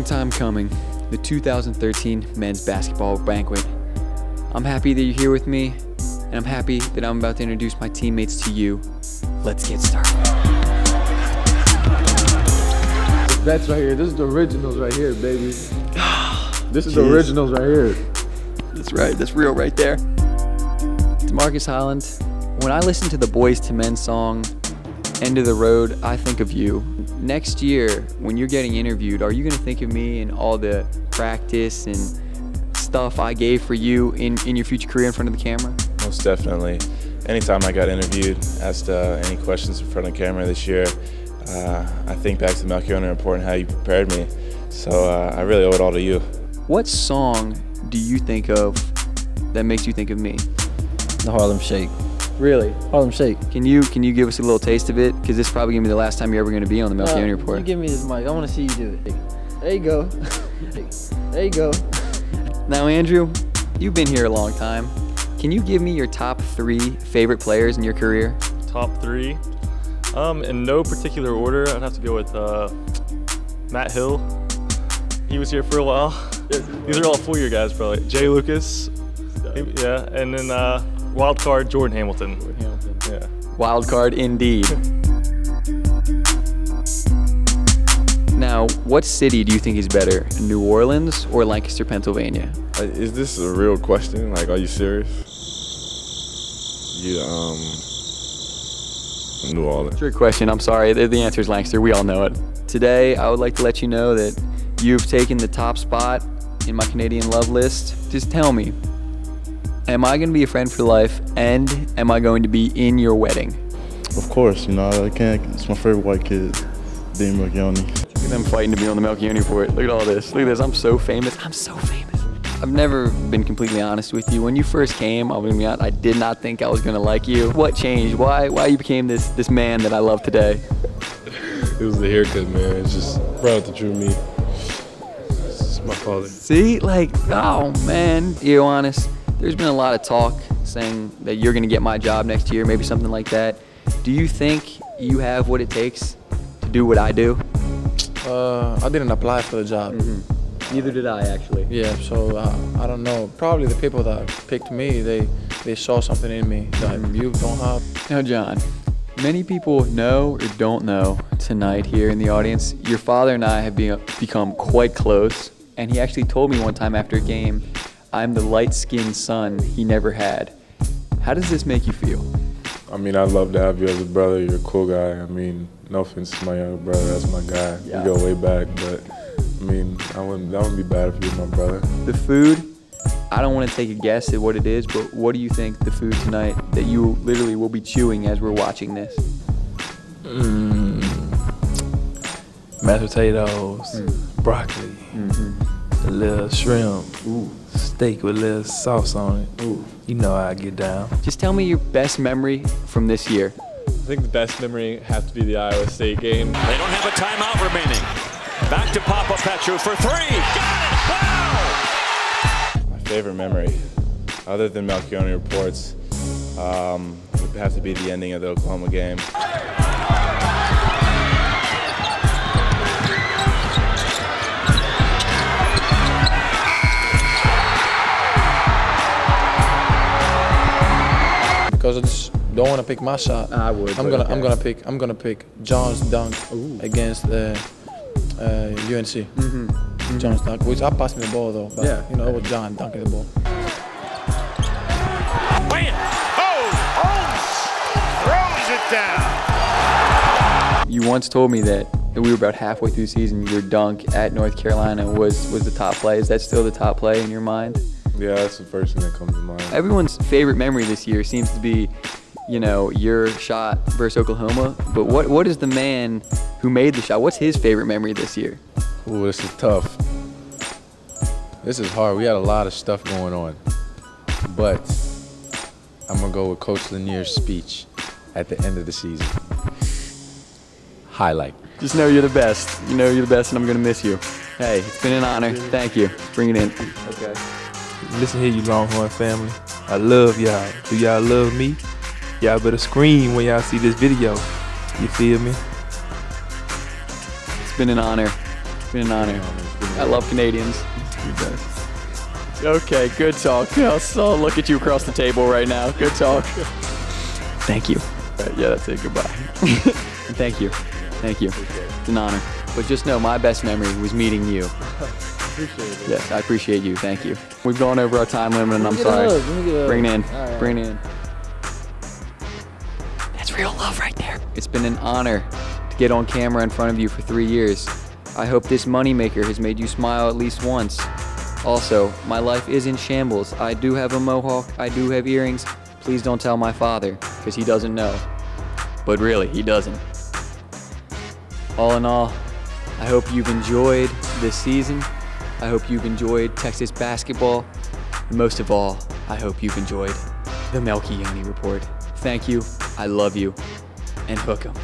long time coming, the 2013 men's basketball banquet. I'm happy that you're here with me, and I'm happy that I'm about to introduce my teammates to you. Let's get started. Vets right here. This is the originals right here, baby. This is the originals right here. That's right, that's real right there. Demarcus Holland, when I listen to the Boys to Men song, End of the Road, I think of you. Next year, when you're getting interviewed, are you gonna think of me and all the practice and stuff I gave for you in, in your future career in front of the camera? Most definitely. Anytime I got interviewed, asked uh, any questions in front of the camera this year, uh, I think back to the Melchionni report and how you prepared me. So uh, I really owe it all to you. What song do you think of that makes you think of me? The Harlem Shake. Really? Harlem Shake. Can you can you give us a little taste of it? Because this is probably gonna be the last time you're ever gonna be on the Melchionni Uh, report. You give me this mic. I want to see you do it. There you go. there you go. Now, Andrew, you've been here a long time. Can you give me your top three favorite players in your career? top three. Um, in no particular order, I'd have to go with uh, Matt Hill. He was here for a while. These are all four-year guys, probably. Jai Lucas, yeah, and then uh, wild card Jordan Hamilton. Yeah. Wild card indeed. now, what city do you think is better, New Orleans or Lancaster, Pennsylvania? Uh, Is this a real question? Like, are you serious? You, um, New Orleans. Trick question. I'm sorry. The the answer is Lancaster. We all know it. Today, I would like to let you know that you've taken the top spot in my Canadian love list. Just tell me, am I going to be a friend for life, and am I going to be in your wedding? Of course, you know, I can't. It's my favorite white kid, Dean Melchionni. Look at them fighting to be on the Melchionni it. Look at all this. Look at this. I'm so famous. I'm so famous. I've never been completely honest with you. When you first came, I'll be honest, I did not think I was gonna like you. What changed? Why? Why you became this this man that I love today? It was the haircut, man. It's just brought out the true me. It's my father. See, like, oh man, you honest. There's been a lot of talk saying that you're gonna get my job next year, maybe something like that. Do you think you have what it takes to do what I do? Uh, I didn't apply for the job. Neither did I actually. Yeah, so uh, I don't know. Probably the people that picked me, they they saw something in me that you don't have. Now, John, many people know or don't know tonight here in the audience, your father and I have be- become quite close. And he actually told me one time after a game, I'm the light skinned son he never had. How does this make you feel? I mean, I'd love to have you as a brother. You're a cool guy. I mean, no offense to my younger brother. That's my guy. Yeah. We go way back, but I mean, I wouldn't. That wouldn't be bad if you were my brother. The food, I don't want to take a guess at what it is, but what do you think the food tonight that you literally will be chewing as we're watching this? Mmm. Mashed potatoes, mm-hmm. broccoli, mm-hmm. A little shrimp, Ooh. steak with a little sauce on it. Ooh. You know how I get down. Just tell me your best memory from this year. I think the best memory has to be the Iowa State game. They don't have a timeout remaining. Back to Papapetrou for three. Got it! Wow! My favorite memory, other than Melchionni reports, um, would have to be the ending of the Oklahoma game. Because I just don't want to pick my shot. I would, I'm gonna I'm gonna pick I'm gonna pick John's dunk against the uh, UNC. John's dunk, which I passed me the ball though. But Yeah. you know it was John dunking the ball. Bam! Oh! Holmes throws it down. You once told me that we were about halfway through the season. Your dunk at North Carolina was was the top play. Is that still the top play in your mind? Yeah, that's the first thing that comes to mind. Everyone's favorite memory this year seems to be, you know, your shot versus Oklahoma. But what what is the man who made the shot? What's his favorite memory this year? Ooh, this is tough. This is hard. We had a lot of stuff going on. But I'm going to go with Coach Lanier's speech at the end of the season. Highlight. Just know you're the best. You know you're the best, and I'm gonna miss you. Hey, it's been an honor. Thank you. Bring it in. Okay. Listen here, you Longhorn family. I love y'all. Do y'all love me? Y'all better scream when y'all see this video. You feel me? It's been an honor. It's been an honor. I love Canadians. Okay, good talk. I'll, I'll look at you across the table right now. Good talk. Thank you. Right, yeah, that's it. Goodbye. Thank you. Thank you. It's an honor. But just know my best memory was meeting you. Appreciate it. Yes, I appreciate you. Thank you. We've gone over our time limit, and I'm Let me get a sorry. hug, let me get a Bring it in. right. Bring it in. That's real love right there. It's been an honor to get on camera in front of you for three years. I hope this moneymaker has made you smile at least once. Also, my life is in shambles. I do have a mohawk. I do have earrings. Please don't tell my father, because he doesn't know. But really, he doesn't. All in all, I hope you've enjoyed this season. I hope you've enjoyed Texas basketball. And most of all, I hope you've enjoyed the Melchionni Report. Thank you. I love you. And hook 'em.